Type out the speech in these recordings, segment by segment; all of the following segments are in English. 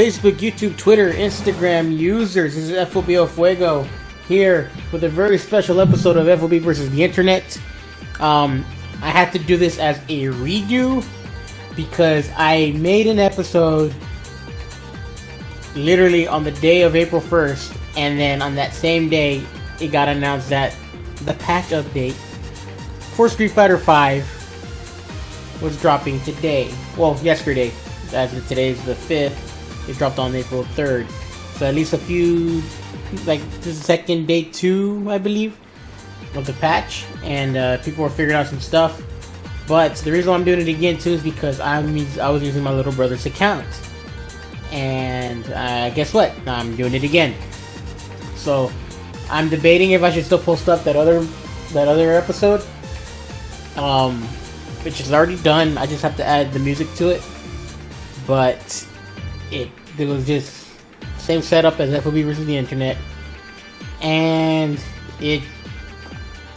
Facebook, YouTube, Twitter, Instagram users. This is FOBO Fuego here with a very special episode of FOB versus the Internet. Um, I had to do this as a redo because I made an episode literally on the day of April 1st, and then on that same day, it got announced that the patch update for Street Fighter V was dropping today. Well, yesterday as of today is the 5th, it dropped on April 3rd. So at least a few, like this is second day two, I believe, of the patch, and uh, people were figuring out some stuff. But the reason why I'm doing it again too is because I'm I was using my little brother's account, and uh, guess what? I'm doing it again. So I'm debating if I should still post up that other that other episode, um, which is already done. I just have to add the music to it but it, it was just same setup as FOB versus the internet, and it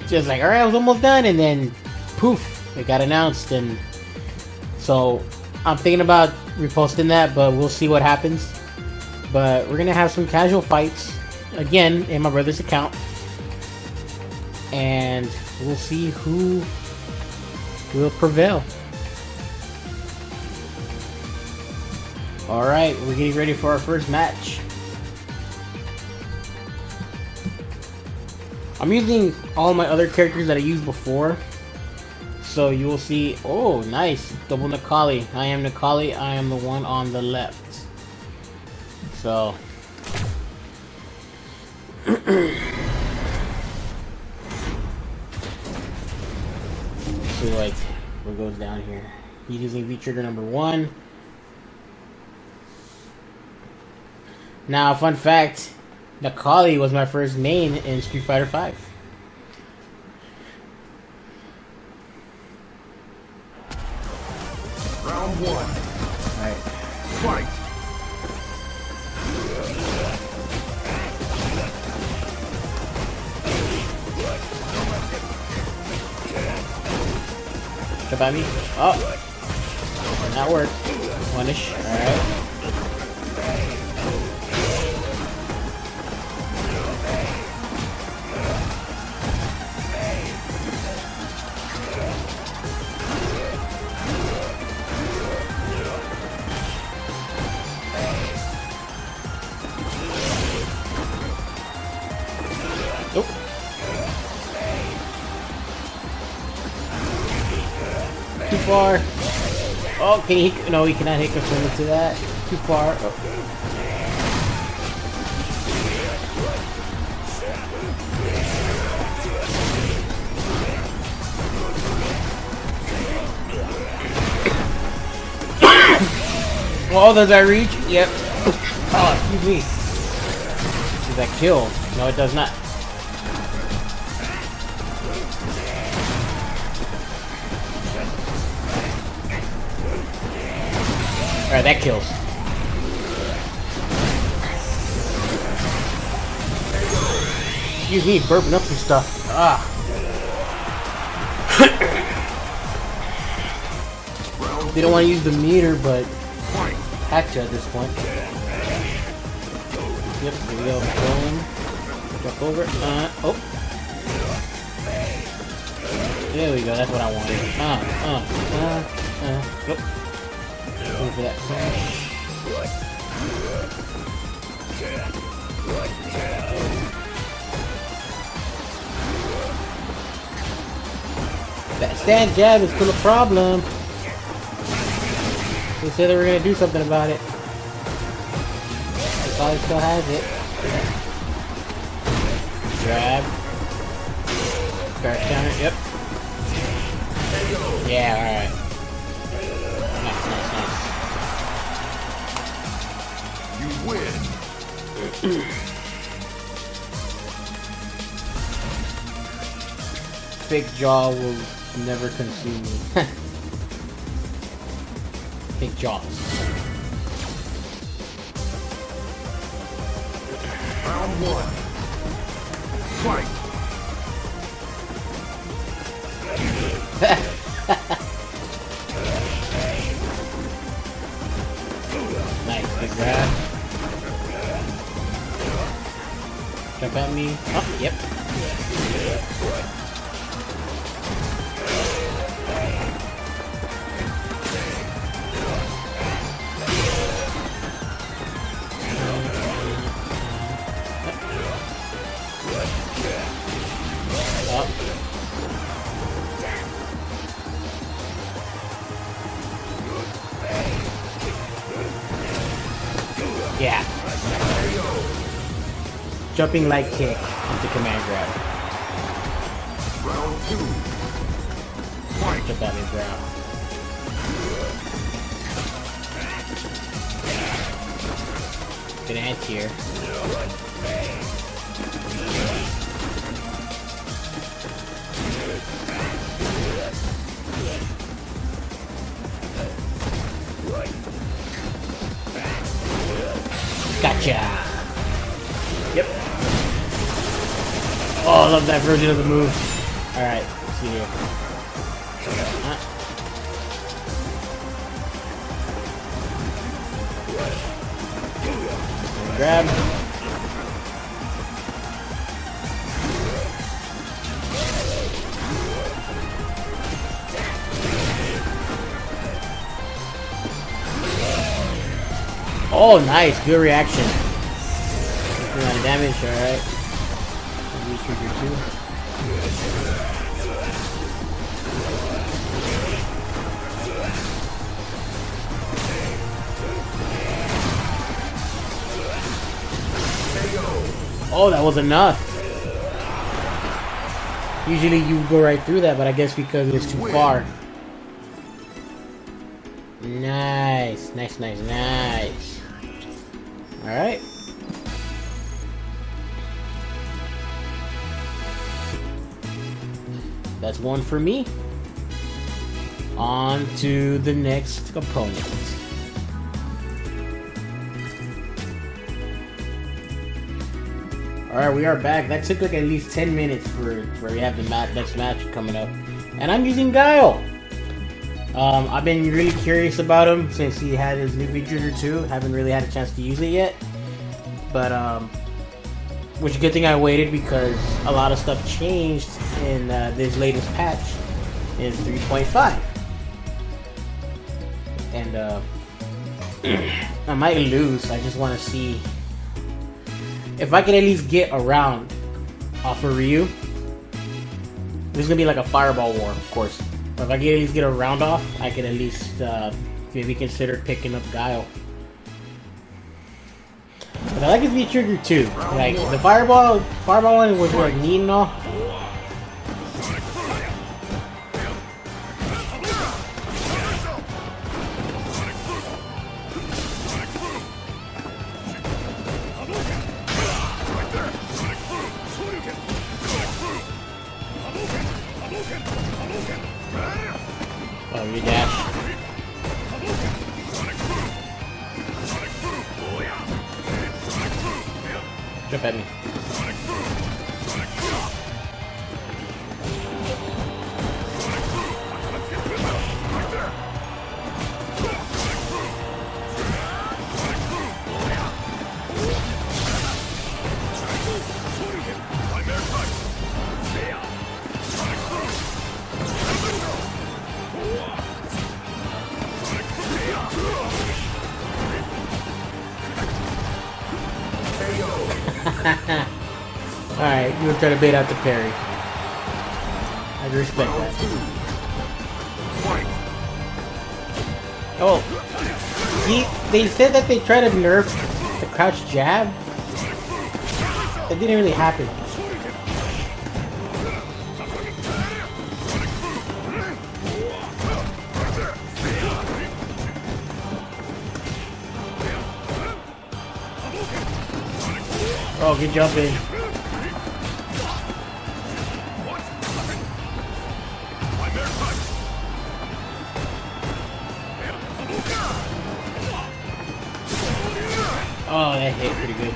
just like all right, I was almost done, and then poof, it got announced, and so I'm thinking about reposting that, but we'll see what happens. But we're gonna have some casual fights again in my brother's account, and we'll see who will prevail. Alright, we're getting ready for our first match. I'm using all my other characters that I used before. So you will see, oh nice, double Necalli. I am Necalli, I am the one on the left. So. see like what goes down here. He's using V trigger number one. Now, fun fact, Necalli was my first main in Street Fighter V. Round one. Alright. Fight. Jump at me. Oh! That worked. Punish. Alright. Can he? No, he cannot hit confirm to that. Too far. Oh. Well, does that reach? Yep. Oh, excuse me. Does that kill? No, it does not. Alright, that kills. Excuse me, burping up some stuff. Ah. they don't want to use the meter, but hack you at this point. Yep, here we go. Boom. Jump over. Uh, oh. There we go, that's what I wanted. Uh, uh, uh, uh. Yep. For that flash. That stand jab is still a problem. They said they were gonna do something about it. It probably still has it. Grab. Nice, nice. You win. Fake jaw will never consume me. Big jaws. Round one. Fight. Nice. Good grab. Jump at me. Oh, yep. Jumping like kick into command grab. Round two. Fight. Jump at me grab. Good ant here. Gotcha. Love that version of the move. Alright, see. Uh, Grab. Oh, nice. Good reaction. Damage, alright. Oh, that was enough. Usually you go right through that, but I guess because it's too far. Nice, nice, nice, nice. Alright. That's one for me. On to the next opponent. Alright, we are back. That took like at least 10 minutes for, for we have the next match coming up. And I'm using Guile. Um, I've been really curious about him since he had his new V-Trigger too. Haven't really had a chance to use it yet. But, um, which good thing I waited because a lot of stuff changed in uh, this latest patch in 3.5. And, uh, I might lose. I just want to see if I can at least get around off of Ryu. This is gonna be like a fireball war, of course. But if I can at least get a round off, I can at least uh, maybe consider picking up Guile. But I like his V trigger too. Like the fireball, fireball one was like neat and all. Jump at me. Trying to bait out the parry. I respect that. Oh, he, they said that they tried to nerf the crouch jab. That didn't really happen. Oh, good jumping. Oh, that hit pretty good.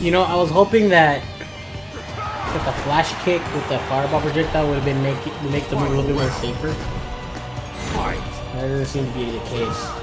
You know, I was hoping that But the flash kick with the fireball projectile would have been make it, make the move a little bit more safer. That doesn't seem to be the case.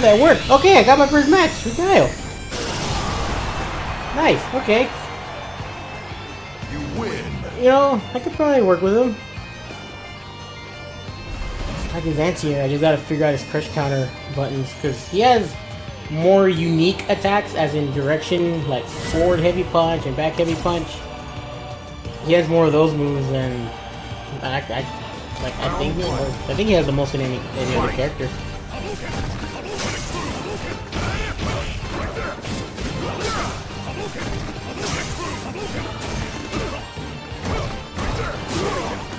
Oh, that worked. Okay, I got my first match with Guile. Nice. Okay. You win. You know, I could probably work with him. I can advance here. I just gotta figure out his crush counter buttons because he has more unique attacks, as in direction, like forward heavy punch and back heavy punch. He has more of those moves than I, I like. I think I think he has the most in any any other character.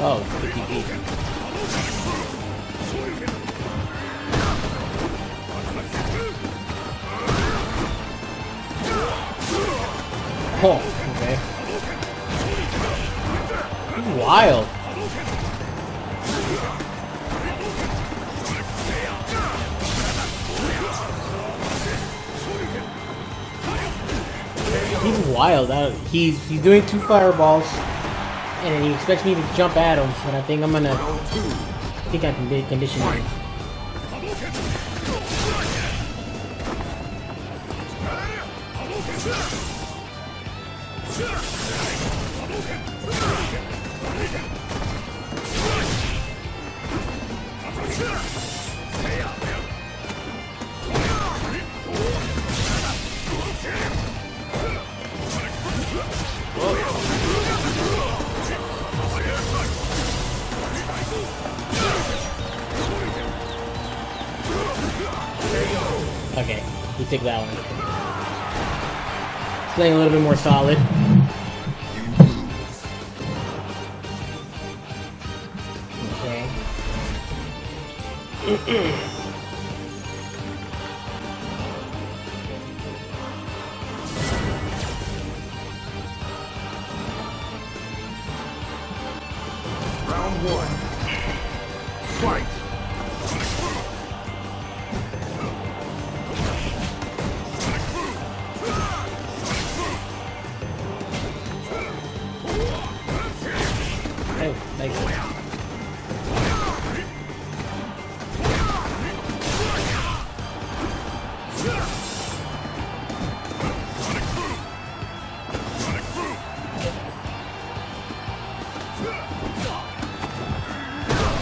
Oh, 50 feet. Oh, okay. He's wild. He's wild. He's he's doing two fireballs, and he expects me to jump at him. but I think I'm gonna. I think I can be condition Okay, he took that one. He's playing a little bit more solid. Okay.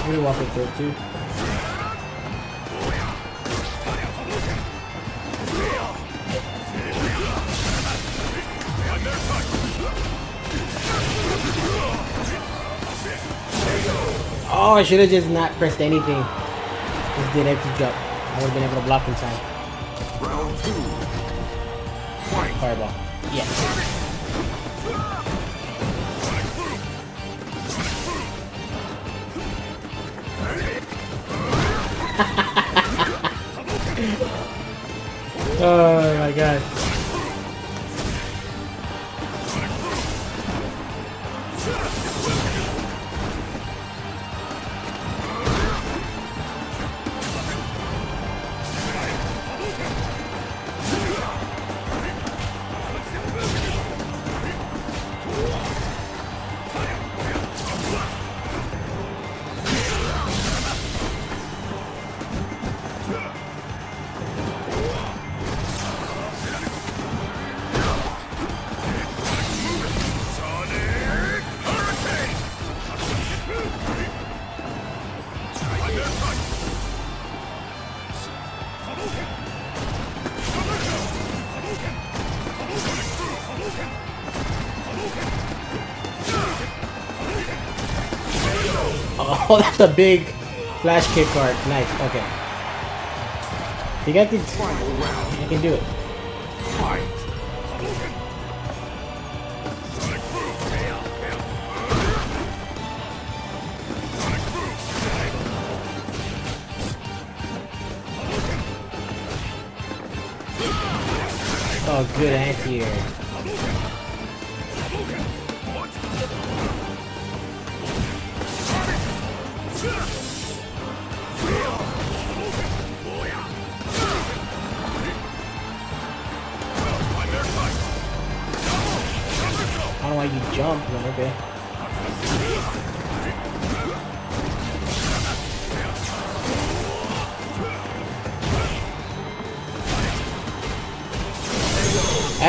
I'm walk into it too. Oh, I should have just not pressed anything. Just did empty jump. I would have been able to block in time. Round two. Fireball. Yes. Oh my god. Oh, that's a big flash kick card. Nice. Okay. You got the. You can do it. Oh, good anti-air.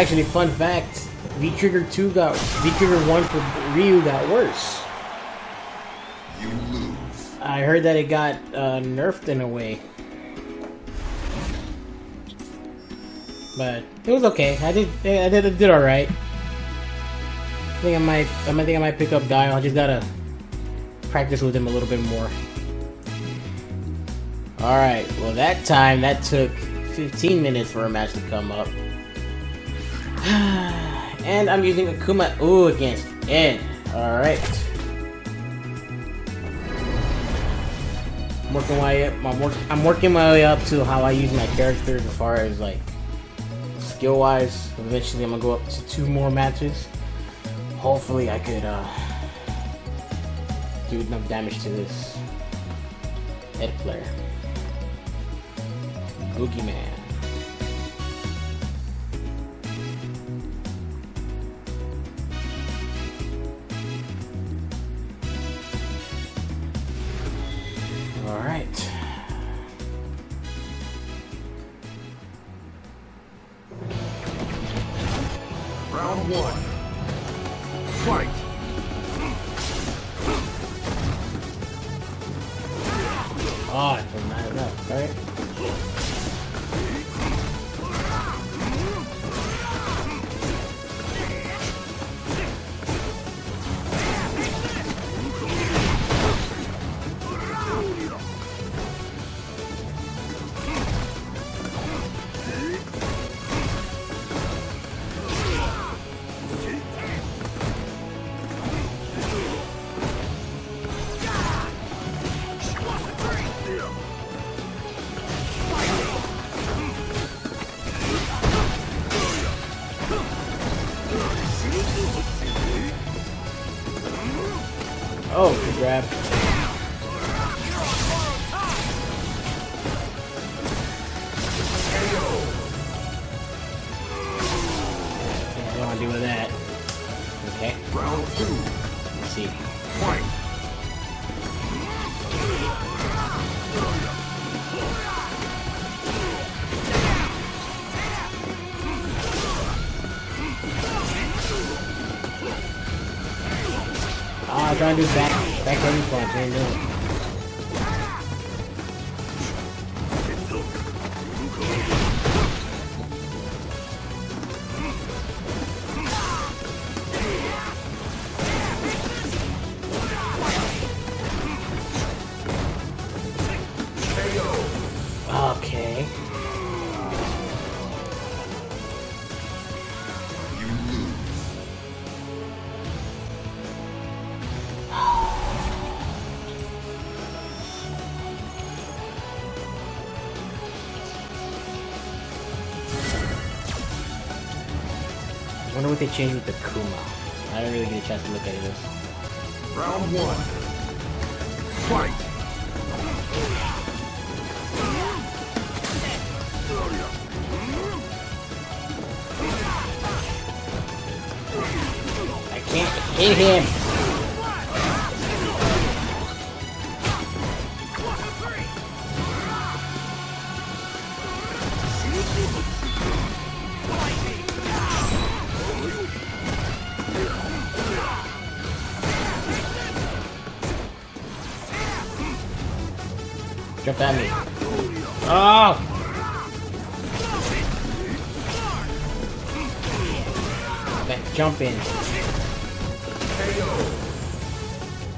Actually, fun fact: V Trigger Two got V Trigger One for Ryu got worse. You lose. I heard that it got uh, nerfed in a way, but it was okay. I did, I did, I did all right. I think I might, I might think I might pick up Dio. I just gotta practice with him a little bit more. All right. Well, that time that took 15 minutes for a match to come up. and I'm using Akuma Ooh against Ed. Alright. I'm working my I'm, work, I'm working my way up to how I use my characters as far as like skill wise. Eventually I'm gonna go up to two more matches. Hopefully I could uh do enough damage to this Ed player. Boogeyman. Alright. Round one. Fight. Oh, it's not enough, right? Do back, back heavy punch, they changed with the Kuma. I didn't really get a chance to look at it. Round one. Fight. I can't hit him. Oh! That jump in.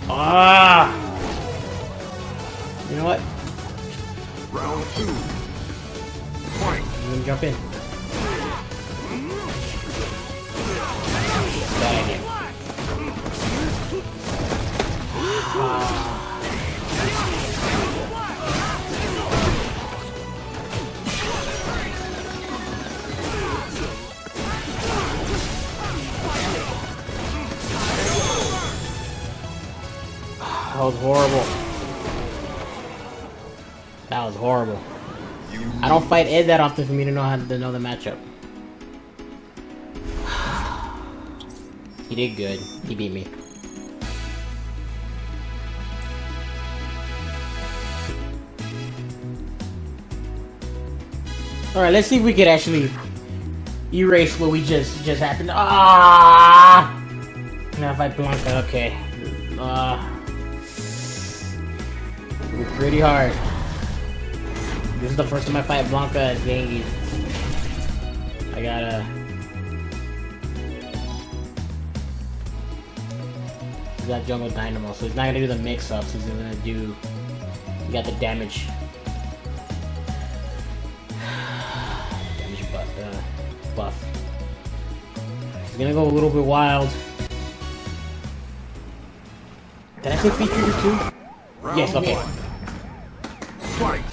Ah! You know what? Round two. I'm gonna jump in. Bad idea. That was horrible. That was horrible. I don't fight Ed that often for me to know how to know the matchup. He did good. He beat me. Alright, let's see if we could actually erase what we just just happened. Ah! Now if I Blanka, okay. Uh, be pretty hard. This is the first time I fight Blanka as Genghis. I gotta. He's got Jungle Dynamo, so he's not gonna do the mix ups, he's gonna do. He got the damage. damage buff. Uh, buff. He's gonna go a little bit wild. Did I say feature too? Round Yes, okay. one. Fight.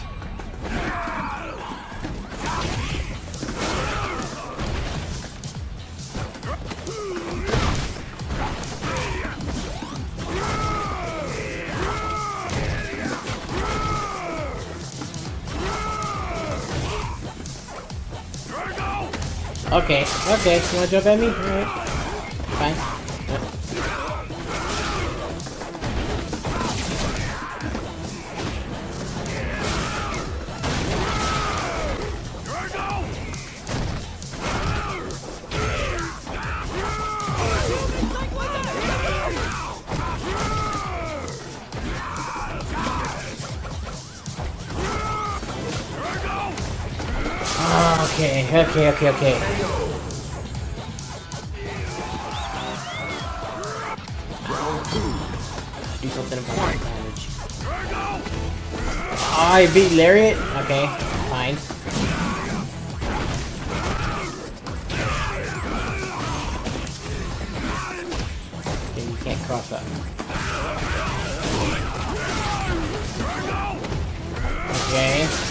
Okay, okay. You wanna jump at me? Alright. Okay, okay. Do something about my damage. Oh, I beat Lariat? Okay, fine. Okay, you can't cross that. Okay.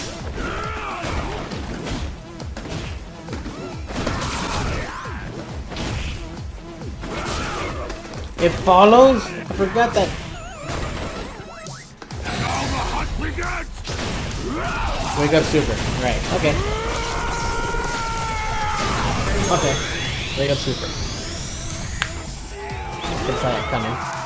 It follows? I forgot that. Wake up super. Right, okay. Okay. Wake up super. Coming.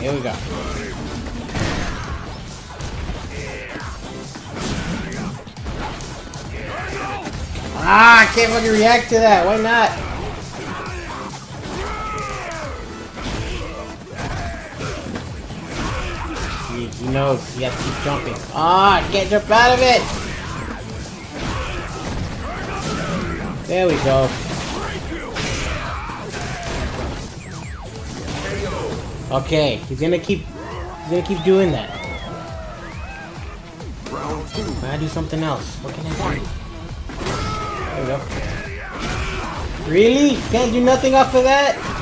Here we go. Ah, I can't fucking react to that. Why not? He, he knows he has to keep jumping. Ah, I can't jump out of it. There we go. Okay, he's gonna keep he's gonna keep doing that. Round two. I gotta do something else. What can I do? There we go. Really? Can't do nothing off of that?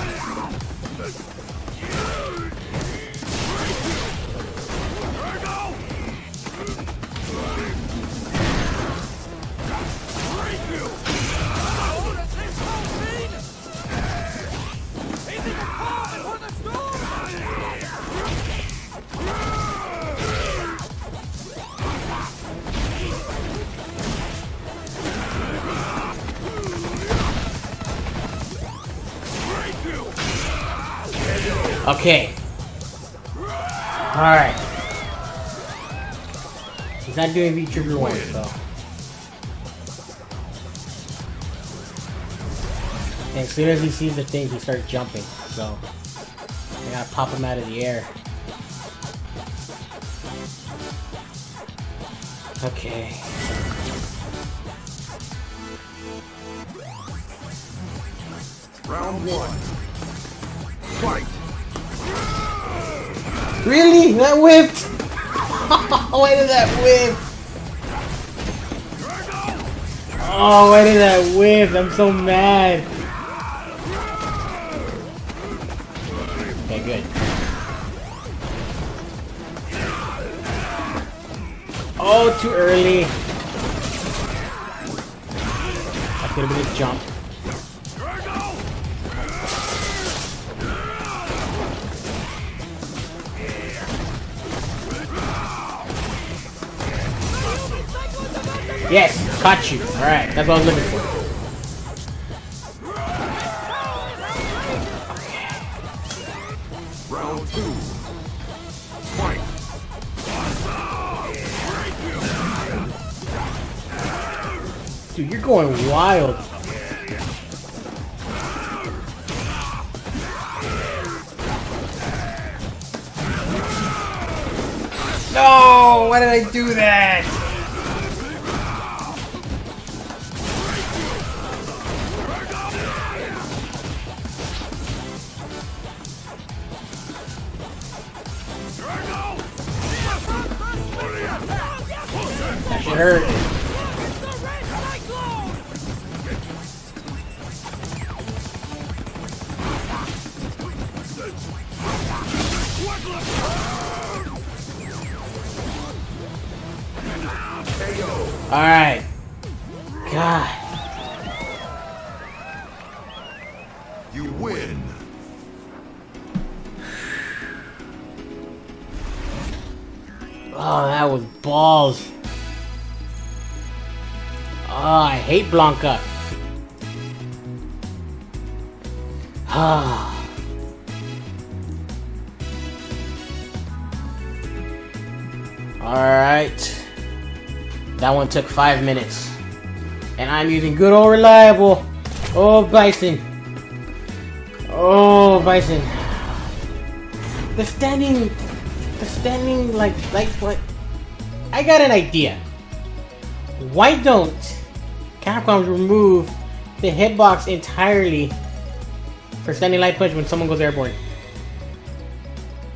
Okay. Alright. He's not doing V trigger one, so. And as soon as he sees the thing, he starts jumping. So I gotta pop him out of the air. Okay. Round one. Fight. Really? That whipped? why did that whip? Oh, why did that whip? I'm so mad. Okay, good. Oh, too early. That could have been a jump. Yes, caught you. Alright, that's what I was looking for. Round two. Fight. Dude, you're going wild. No! Why did I do that? That Blanka. Ah. Alright. That one took five minutes. And I'm using good old reliable. Oh, Bison. Oh, Bison. The standing the standing like like what I got an idea. Why don't Capcom remove the hitbox entirely for standing light punch when someone goes airborne?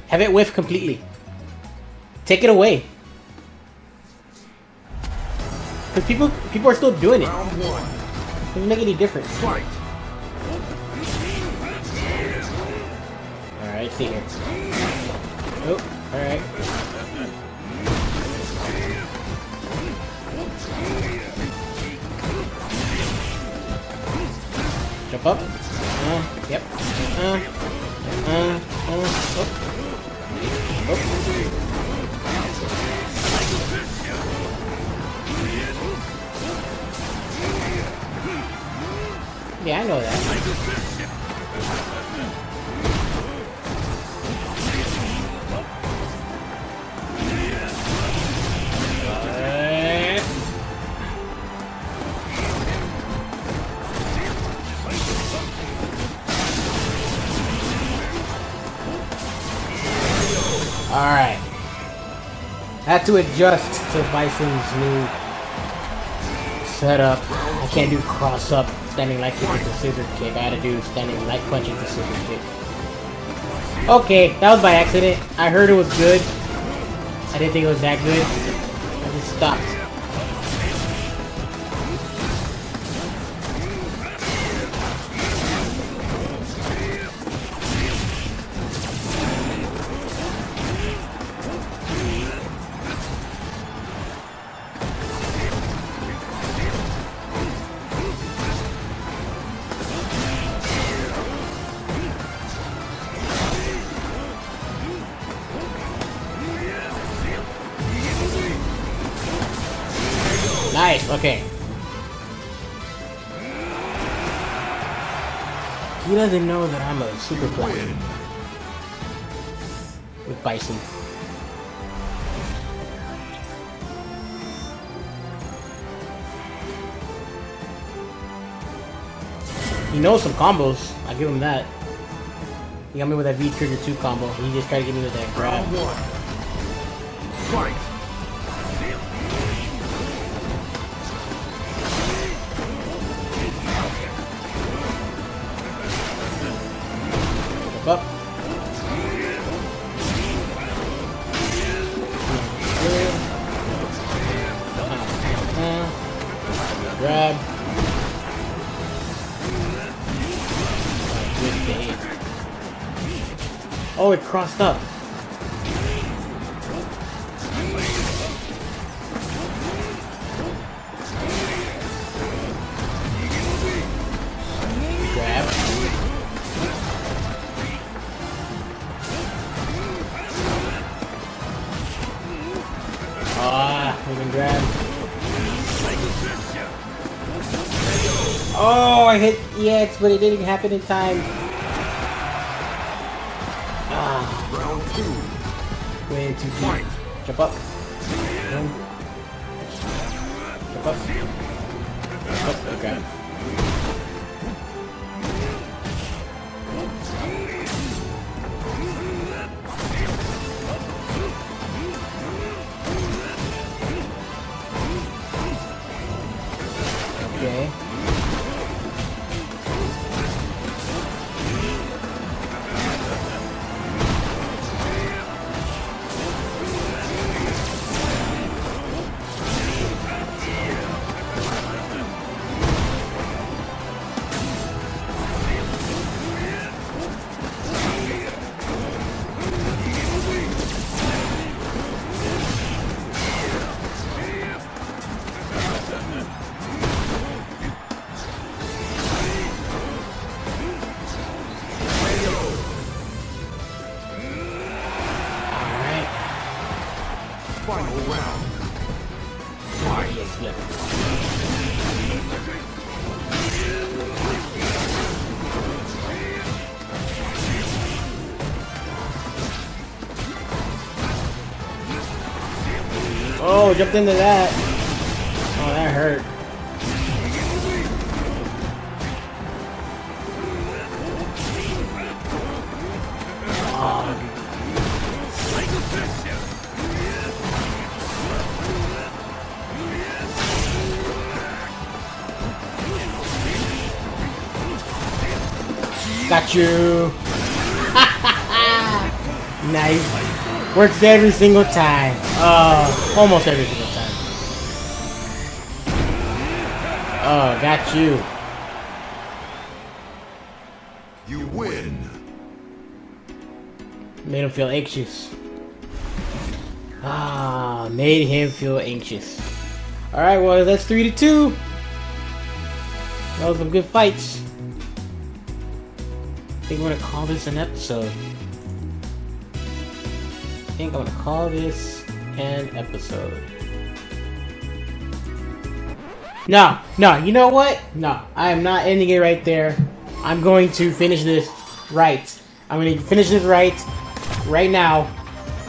Have it whiff completely. Take it away. Because people people are still doing it. One. Doesn't make any difference. Alright, see here. Oh, alright. Jump up. Uh, yep. Uh, uh, uh, oh. Oh. Yeah, I know that. Had to adjust to Bison's new setup. I can't do cross up, standing light kick into scissor kick. I had to do standing light punch into scissor kick. Okay, that was by accident. I heard it was good. I didn't think it was that good. I just stopped. He knows some combos. I give him that. He got me with that V trigger two combo. He just tried to get me with that grab. Round one. Fight. Grab. Ah, grab. Oh, I hit EX, but it didn't happen in time. Fight. Jump up. Jumped into that. Oh, that hurt. Got you. nice. Works every single time. Uh, almost every single time. Oh, got you. You win. Made him feel anxious. Ah, made him feel anxious. Alright, well, that's 3 to 2. That was some good fights. I think we're gonna call this an episode. Think I'm gonna call this an episode. No, no, you know what? No, I am not ending it right there. I'm going to finish this right. I'm gonna finish this right, right now.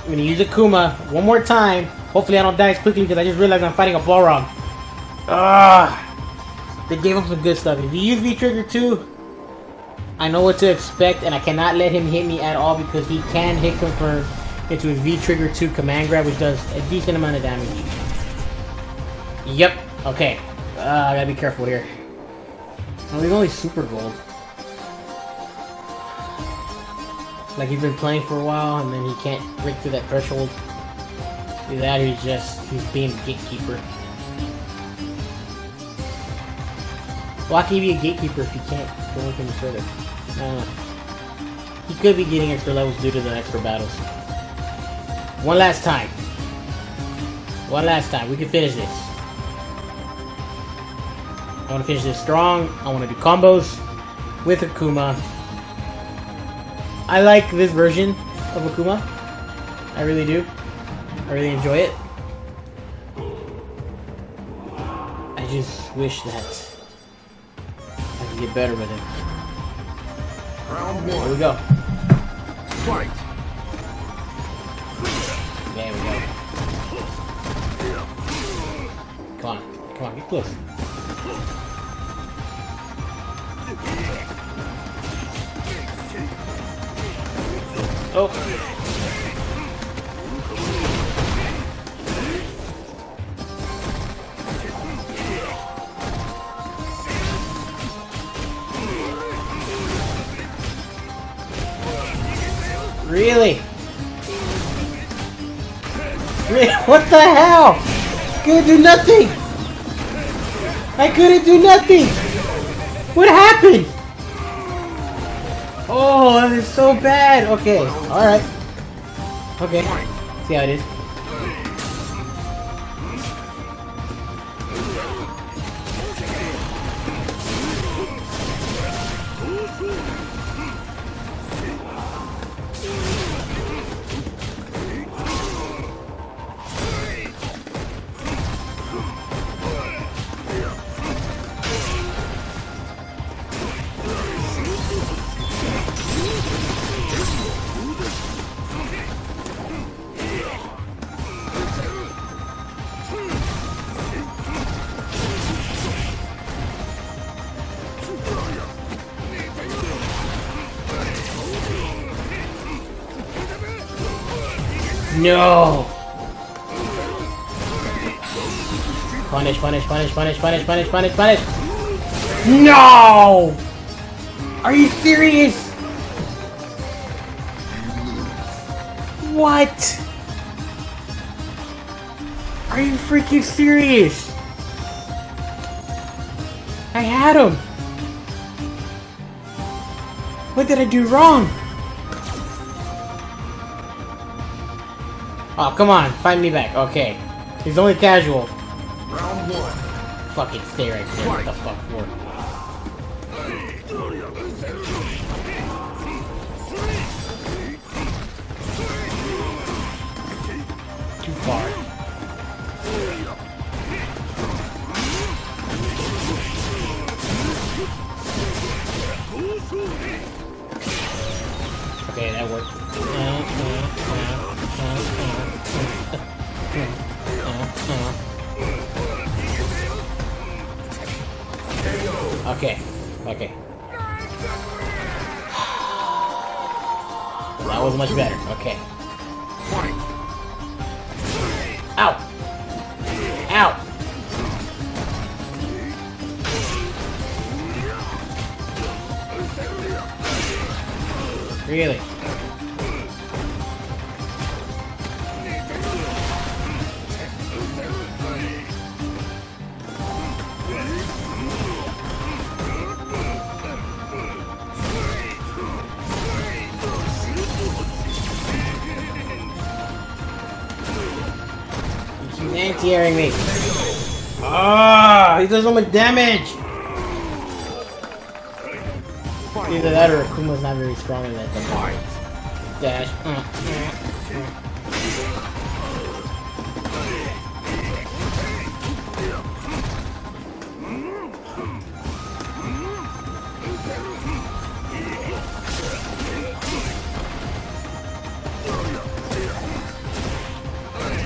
I'm gonna use Akuma one more time. Hopefully I don't die as quickly because I just realized I'm fighting a Balrog. Ah, they gave him some good stuff. If you use V-Trigger 2, I know what to expect, and I cannot let him hit me at all because he can hit confirm into his V-Trigger 2 command grab, which does a decent amount of damage. Yep, okay. Uh, I gotta be careful here. Oh, he's only super gold. Like he's been playing for a while and then he can't break through that threshold. Either that or he's just, he's being a gatekeeper. Why can he be a gatekeeper if he can't go any further? I don't know. He could be getting extra levels due to the extra battles. One last time. One last time. We can finish this. I want to finish this strong. I want to do combos with Akuma. I like this version of Akuma. I really do. I really enjoy it. I just wish that I could get better with it. Round one. Here we go. Fight. Come on. Get close. Oh. Really? Really? What the hell? Couldn't do nothing! I couldn't do nothing! What happened? Oh, that is so bad! Okay, alright. Okay, see how it is. No! Punish, punish, punish, punish, punish, punish, punish, punish! No! Are you serious? What? Are you freaking serious? I had him! What did I do wrong? Oh, come on, fight me back. Okay. He's only casual. Round one. Fucking stay right there. What the fuck for? Too far. Okay, that worked. Uh-huh. Okay, okay. That was much better. Okay. Ow! Ow! Really? Anti-airing me. Ah, he does so much damage. Either that or Akuma's not very strong in that. Dash. Uh,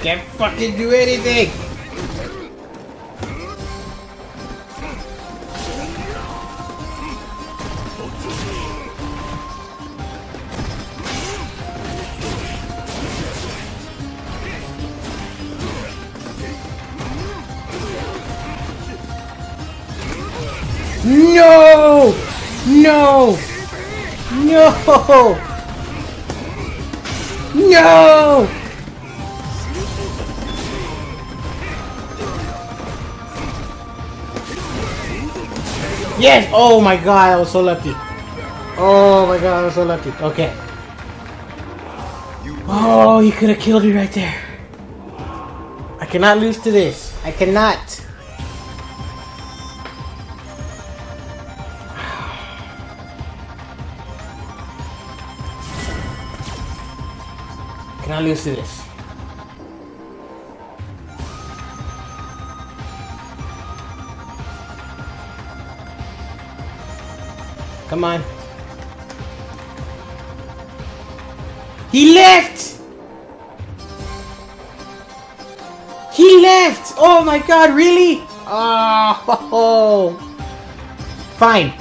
Can't fucking do anything! No! No! No! No! Yes! Oh my god, I was so lucky. Oh my god, I was so lucky. Okay. Oh, you could have killed me right there. I cannot lose to this. I cannot. Cannot lose to this. Come on. He left! He left! Oh my god, really? Oh, Fine.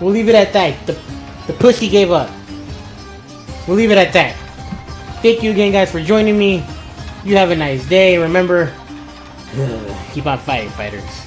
We'll leave it at that. The, the pussy gave up. We'll leave it at that. Thank you again, guys, for joining me. You have a nice day. Remember, keep on fighting, fighters.